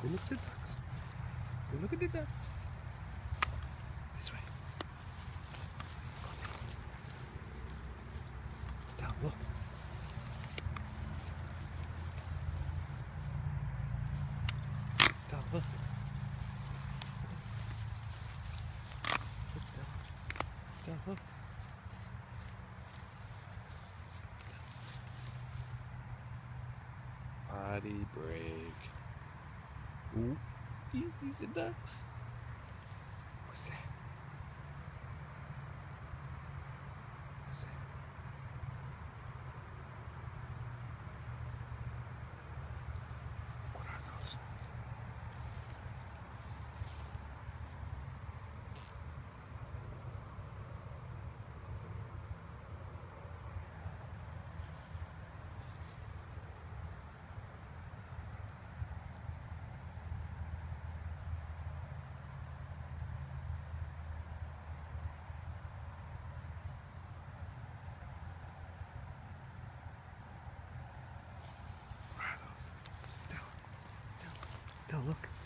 Go look at the ducks. Go look at the ducks. This way. Go see. Stop, look. Stop, look. Look, Stop. Stop, look. Potty break. Ooh, you see the ducks? Oh, look.